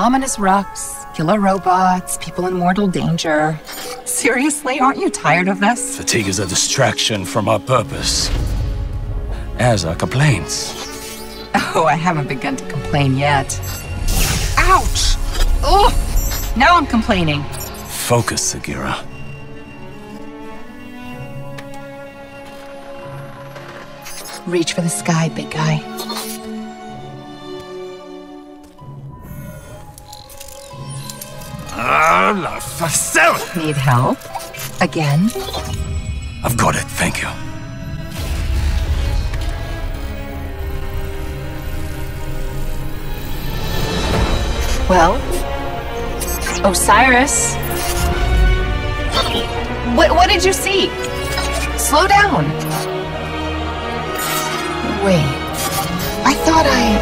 Ominous rocks, killer robots, people in mortal danger. Seriously, aren't you tired of this? Fatigue is a distraction from our purpose. As are complaints. Oh, I haven't begun to complain yet. Ouch! Ugh! Now I'm complaining. Focus, Sagira. Reach for the sky, big guy. Ah, la facelle! Need help? Again? I've got it, thank you. Well? Osiris? What, what did you see? Slow down. Wait. I thought I...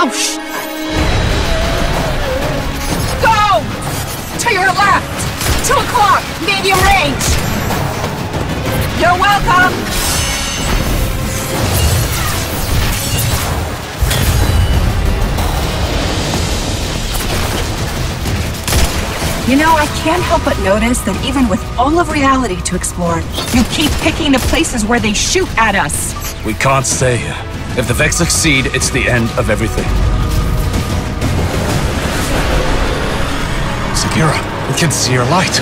Oh, To your left! Two o'clock! Medium range! You're welcome! You know, I can't help but notice that even with all of reality to explore, you keep picking the places where they shoot at us. We can't stay here. If the Vex succeed, it's the end of everything. Sagira, we can see your light.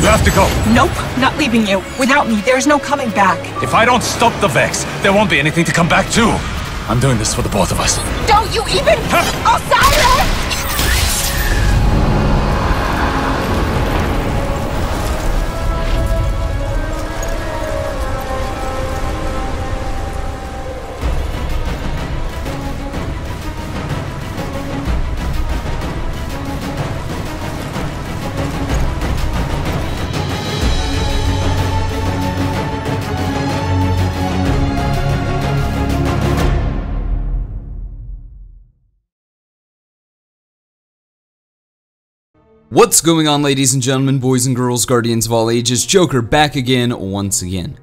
You have to go. Nope, not leaving you. Without me, there's no coming back. If I don't stop the Vex, there won't be anything to come back to. I'm doing this for the both of us. Don't you even... Osiris! What's going on ladies and gentlemen, boys and girls, guardians of all ages, Joker back again once again.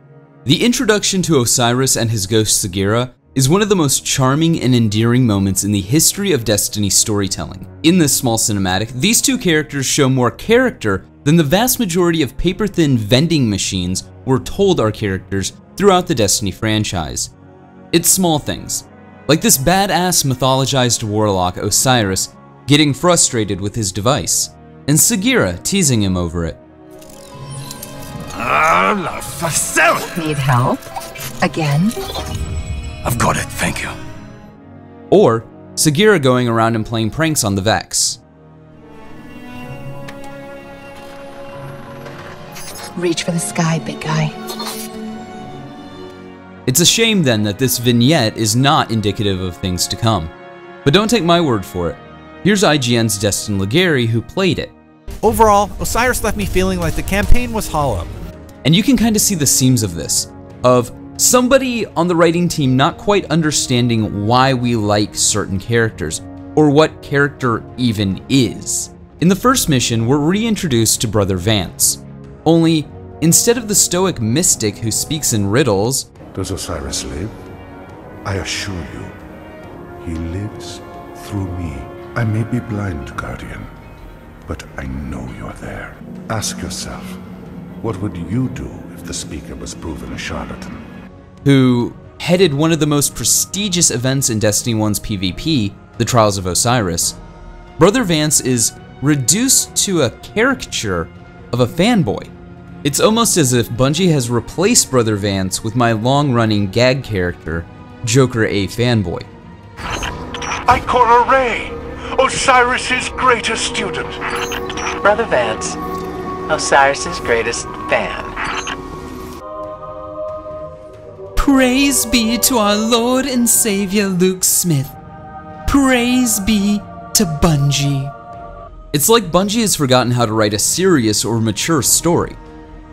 The introduction to Osiris and his ghost Sagira is one of the most charming and endearing moments in the history of Destiny storytelling. In this small cinematic, these two characters show more character than the vast majority of paper-thin vending machines were told our characters throughout the Destiny franchise. It's small things, like this badass mythologized warlock Osiris getting frustrated with his device and Sagira teasing him over it. Ah, la facelle! Need help? Again? I've got it, thank you. Or Sagira going around and playing pranks on the Vex. Reach for the sky, big guy. It's a shame then that this vignette is not indicative of things to come. But don't take my word for it. Here's IGN's Destin Legarie who played it. Overall, Osiris left me feeling like the campaign was hollow. And you can kind of see the seams of this, of somebody on the writing team not quite understanding why we like certain characters, or what character even is. In the first mission, we're reintroduced to Brother Vance. Only, instead of the stoic mystic who speaks in riddles, Does Osiris live? I assure you, he lives through me. I may be blind, Guardian, but I know you're there. Ask yourself, what would you do if the speaker was proven a charlatan? who headed one of the most prestigious events in Destiny 1's PvP, the Trials of Osiris, Brother Vance is reduced to a caricature of a fanboy. It's almost as if Bungie has replaced Brother Vance with my long-running gag character, Joker A Fanboy. Ikora Rey, Osiris's greatest student. Brother Vance, Osiris's greatest fan. Praise be to our Lord and Savior Luke Smith. Praise be to Bungie. It's like Bungie has forgotten how to write a serious or mature story.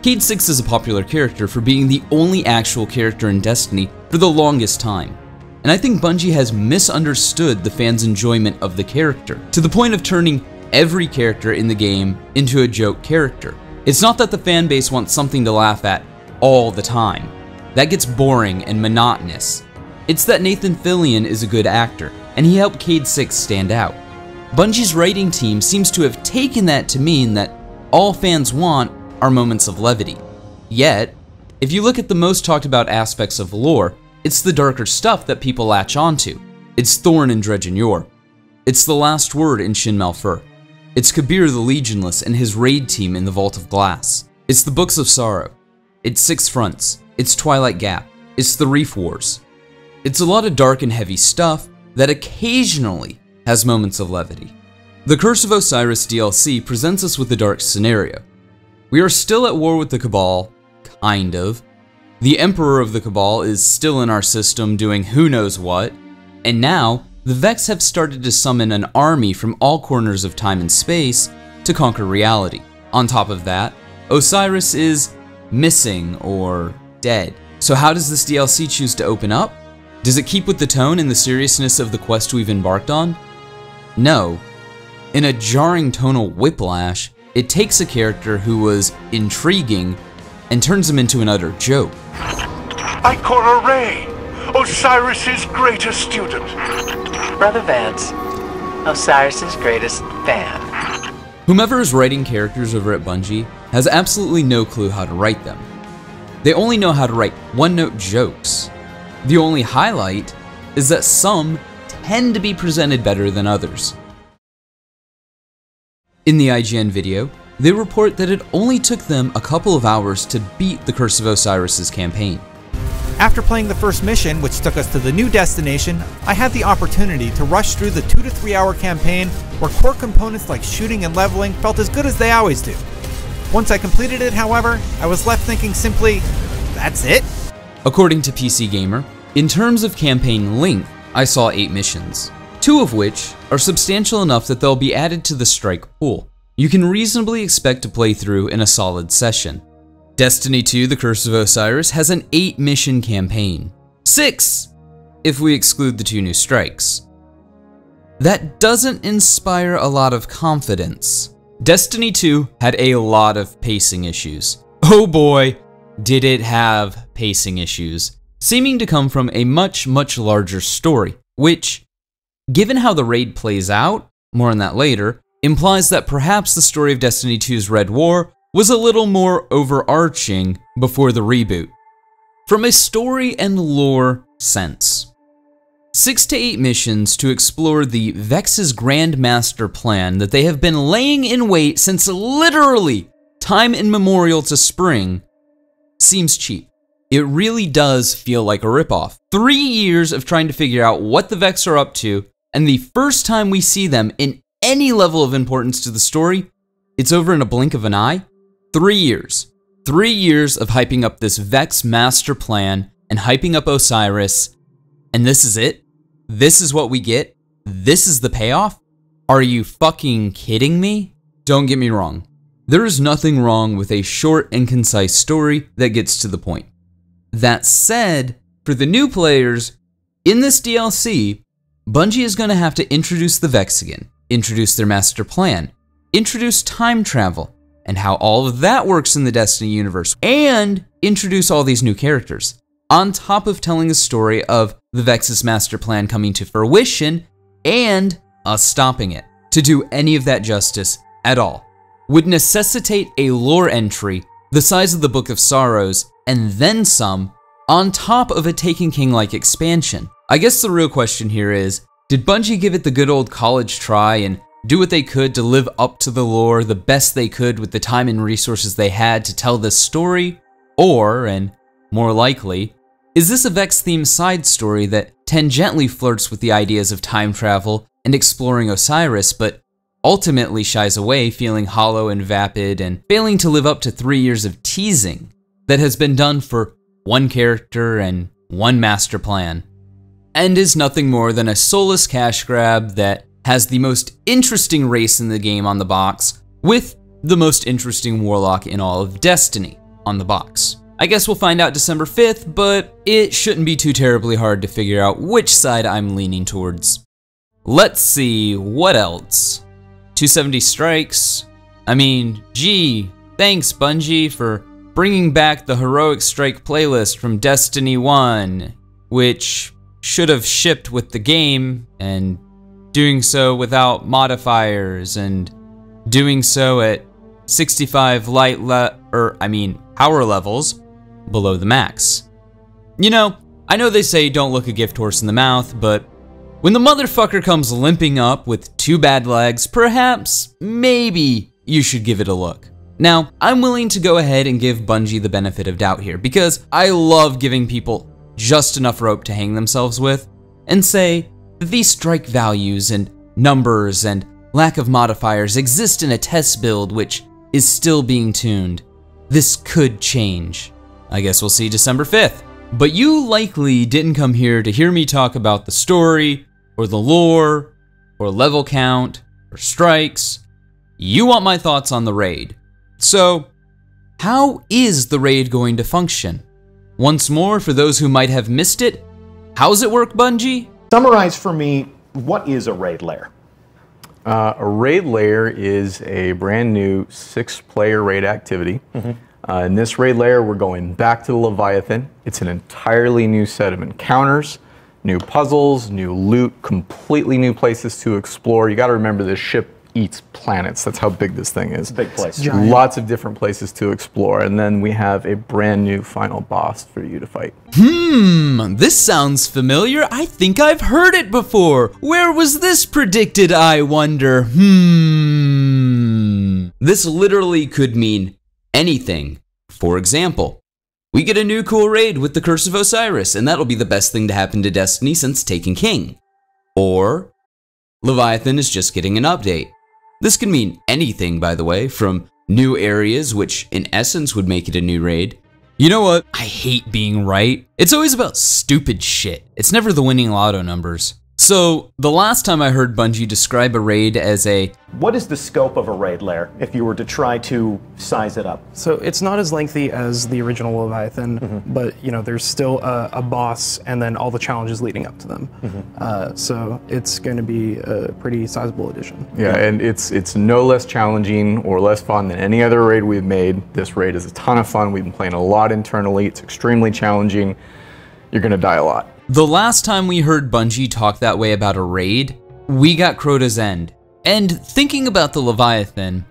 Cayde Six is a popular character for being the only actual character in Destiny for the longest time. And I think Bungie has misunderstood the fans' enjoyment of the character, to the point of turning every character in the game into a joke character. It's not that the fan base wants something to laugh at all the time. That gets boring and monotonous. It's that Nathan Fillion is a good actor, and he helped Cayde 6 stand out. Bungie's writing team seems to have taken that to mean that all fans want are moments of levity. Yet, if you look at the most talked about aspects of lore, it's the darker stuff that people latch onto. It's Thorn and Dredgen Yor. It's the last word in Shin Malphur. It's Kabr the Legionless and his raid team in the Vault of Glass. It's the Books of Sorrow. It's Six Fronts. It's Twilight Gap. It's the Reef Wars. It's a lot of dark and heavy stuff that occasionally has moments of levity. The Curse of Osiris DLC presents us with a dark scenario. We are still at war with the Cabal, kind of. The Emperor of the Cabal is still in our system doing who knows what, and now the Vex have started to summon an army from all corners of time and space to conquer reality. On top of that, Osiris is missing or dead. So how does this DLC choose to open up? Does it keep with the tone and the seriousness of the quest we've embarked on? No. In a jarring tonal whiplash, it takes a character who was intriguing and turns him into an utter joke. Ikora Rey, Osiris's greatest student. Brother Vance, Osiris's greatest fan. Whomever is writing characters over at Bungie has absolutely no clue how to write them. They only know how to write one note jokes. The only highlight is that some tend to be presented better than others. In the IGN video, they report that it only took them a couple of hours to beat the Curse of Osiris's campaign. After playing the first mission, which took us to the new destination, I had the opportunity to rush through the 2 to 3 hour campaign where core components like shooting and leveling felt as good as they always do. Once I completed it, however, I was left thinking simply, that's it? According to PC Gamer, in terms of campaign length, I saw 8 missions, two of which are substantial enough that they'll be added to the strike pool. You can reasonably expect to play through in a solid session. Destiny 2 The Curse of Osiris has an 8 mission campaign. 6! If we exclude the two new strikes. That doesn't inspire a lot of confidence. Destiny 2 had a lot of pacing issues. Oh boy, did it have pacing issues, seeming to come from a much, much larger story, which, given how the raid plays out, more on that later, implies that perhaps the story of Destiny 2's Red War was a little more overarching before the reboot. From a story and lore sense, six to eight missions to explore the Vex's Grand Master plan that they have been laying in wait since literally time immemorial to spring seems cheap. It really does feel like a ripoff. Three years of trying to figure out what the Vex are up to, and the first time we see them in any level of importance to the story, it's over in a blink of an eye Three years. Three years of hyping up this Vex master plan and hyping up Osiris. And this is it? This is what we get? This is the payoff? Are you fucking kidding me? Don't get me wrong. There is nothing wrong with a short and concise story that gets to the point. That said, for the new players, in this DLC, Bungie is going to have to introduce the Vex again, introduce their master plan, introduce time travel, and how all of that works in the Destiny universe, and introduce all these new characters. On top of telling a story of the Vex's master plan coming to fruition and us stopping it. To do any of that justice at all would necessitate a lore entry the size of the Book of Sorrows and then some on top of a Taken King like expansion. I guess the real question here is did Bungie give it the good old college try and do what they could to live up to the lore the best they could with the time and resources they had to tell this story? Or, and more likely, is this a Vex themed side story that tangentially flirts with the ideas of time travel and exploring Osiris, but ultimately shies away feeling hollow and vapid and failing to live up to three years of teasing that has been done for one character and one master plan, and is nothing more than a soulless cash grab that has the most interesting race in the game on the box, with the most interesting warlock in all of Destiny on the box. I guess we'll find out December 5th, but it shouldn't be too terribly hard to figure out which side I'm leaning towards. Let's see, what else? 270 strikes. I mean, gee, thanks Bungie for bringing back the Heroic Strike playlist from Destiny 1, which should have shipped with the game and doing so without modifiers and doing so at 65 light le- or I mean power levels below the max. You know, I know they say don't look a gift horse in the mouth, but when the motherfucker comes limping up with two bad legs, perhaps, maybe you should give it a look. Now, I'm willing to go ahead and give Bungie the benefit of doubt here because I love giving people just enough rope to hang themselves with and say that these strike values and numbers and lack of modifiers exist in a test build which is still being tuned. This could change. I guess we'll see December 5th. But you likely didn't come here to hear me talk about the story, or the lore, or level count, or strikes. You want my thoughts on the raid. So, how is the raid going to function? Once more, for those who might have missed it, how's it work, Bungie? Summarize for me what is a raid lair? Uh, a raid lair is a brand new six player raid activity. Uh, in this raid lair, we're going back to the Leviathan. It's an entirely new set of encounters, new puzzles, new loot, completely new places to explore. You got to remember this ship eats planets. That's how big this thing is. Big place. Lots of different places to explore. And then we have a brand new final boss for you to fight. Hmm, this sounds familiar. I think I've heard it before. Where was this predicted, I wonder? Hmm. This literally could mean anything. For example, we get a new cool raid with the Curse of Osiris, and that'll be the best thing to happen to Destiny since Taken King. Or, Leviathan is just getting an update. This can mean anything, by the way, from new areas, which in essence would make it a new raid. You know what? I hate being right. It's always about stupid shit. It's never the winning lotto numbers. So, the last time I heard Bungie describe a raid as a What is the scope of a raid lair if you were to try to size it up? So it's not as lengthy as the original Leviathan, but you know there's still a, a boss and then all the challenges leading up to them. Uh, so it's going to be a pretty sizable addition. Yeah, and it's it's no less challenging or less fun than any other raid we've made. This raid is a ton of fun. We've been playing a lot internally. It's extremely challenging. You're gonna die a lot. The last time we heard Bungie talk that way about a raid, we got Crota's End. And thinking about the Leviathan,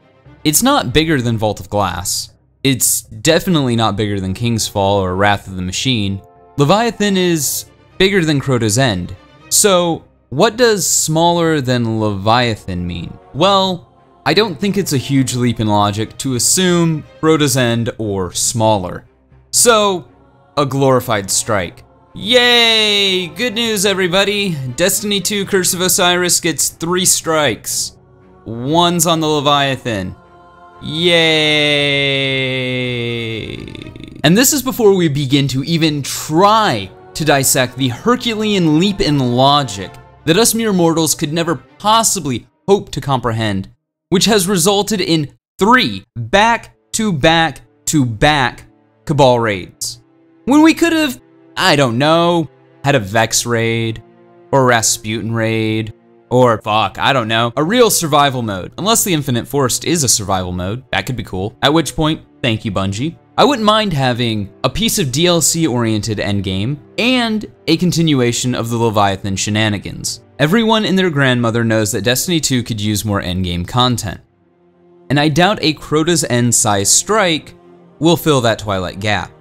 it's not bigger than Vault of Glass. It's definitely not bigger than King's Fall or Wrath of the Machine. Leviathan is bigger than Crota's End. So, what does smaller than Leviathan mean? Well, I don't think it's a huge leap in logic to assume Crota's End or smaller. So, a glorified strike. Yay! Good news, everybody! Destiny 2 Curse of Osiris gets three strikes. One's on the Leviathan. Yay! And this is before we begin to even try to dissect the Herculean leap in logic that us mere mortals could never possibly hope to comprehend, which has resulted in three back to back to back Cabal raids. When we could have, I don't know, had a Vex raid, or Rasputin raid, or fuck, I don't know, a real survival mode. Unless the Infinite Forest is a survival mode, that could be cool. At which point, thank you, Bungie. I wouldn't mind having a piece of DLC oriented endgame and a continuation of the Leviathan shenanigans. Everyone and their grandmother knows that Destiny 2 could use more endgame content. And I doubt a Crota's End size strike will fill that Twilight gap.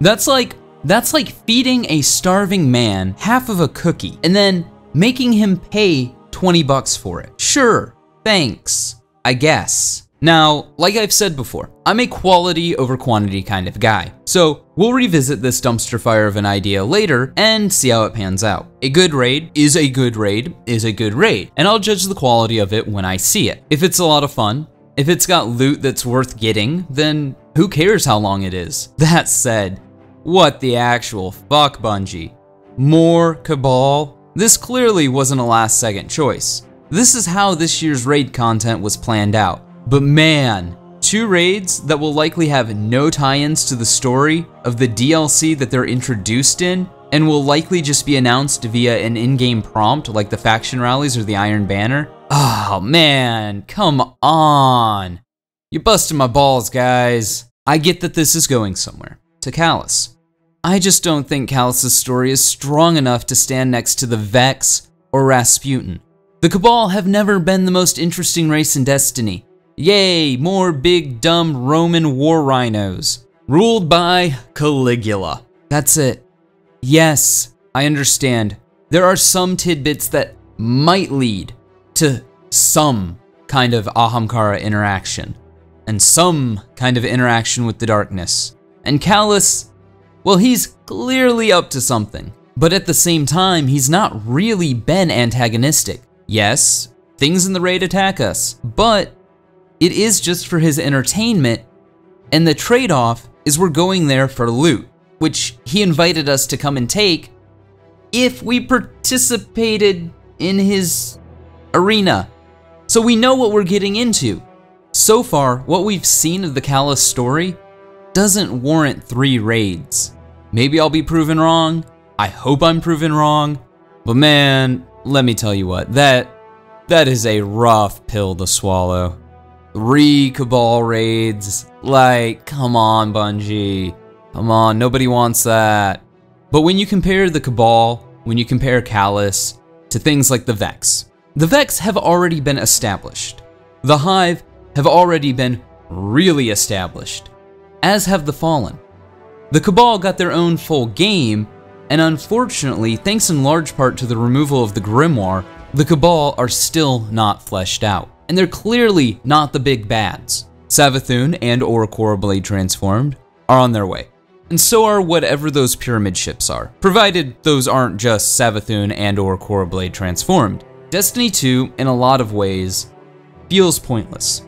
That's like that's like feeding a starving man half of a cookie and then making him pay 20 bucks for it. Sure, thanks, I guess. Now, like I've said before, I'm a quality over quantity kind of guy. So, we'll revisit this dumpster fire of an idea later and see how it pans out. A good raid is a good raid is a good raid, and I'll judge the quality of it when I see it. If it's a lot of fun, if it's got loot that's worth getting, then who cares how long it is? That said, what the actual fuck, Bungie? More Cabal? This clearly wasn't a last second choice. This is how this year's raid content was planned out. But man, two raids that will likely have no tie-ins to the story of the DLC that they're introduced in and will likely just be announced via an in-game prompt like the faction rallies or the Iron Banner. Oh man, come on. You're busting my balls, guys. I get that this is going somewhere, to Calus. I just don't think Calus's story is strong enough to stand next to the Vex or Rasputin. The Cabal have never been the most interesting race in Destiny. Yay, more big dumb Roman war rhinos. Ruled by Caligula. That's it. Yes, I understand. There are some tidbits that might lead to some kind of Ahamkara interaction, and some kind of interaction with the darkness. And Calus, well, he's clearly up to something. But at the same time, he's not really been antagonistic. Yes, things in the raid attack us, but it is just for his entertainment, and the trade off is we're going there for loot, which he invited us to come and take if we participated in his arena. So we know what we're getting into. So far, what we've seen of the Calus story doesn't warrant three raids. Maybe I'll be proven wrong. I hope I'm proven wrong. But man, let me tell you what, that that is a rough pill to swallow. Three Cabal raids. Like, come on, Bungie. Come on, nobody wants that. But when you compare the Cabal, when you compare Calus, to things like the Vex, the Vex have already been established. The Hive have already been really established, as have the Fallen. The Cabal got their own full game, and unfortunately, thanks in large part to the removal of the Grimoire, the Cabal are still not fleshed out, and they're clearly not the big bads. Savathun and or Quria Blade Transformed are on their way, and so are whatever those pyramid ships are, provided those aren't just Savathun and or Quria Blade Transformed. Destiny 2, in a lot of ways, feels pointless.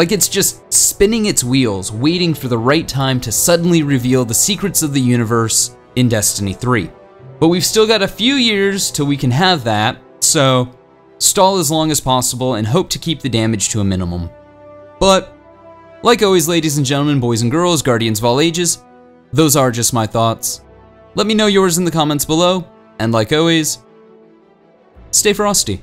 Like it's just spinning its wheels, waiting for the right time to suddenly reveal the secrets of the universe in Destiny 3. But we've still got a few years till we can have that, so stall as long as possible and hope to keep the damage to a minimum. But, like always, ladies and gentlemen, boys and girls, guardians of all ages, those are just my thoughts. Let me know yours in the comments below, and like always, stay frosty.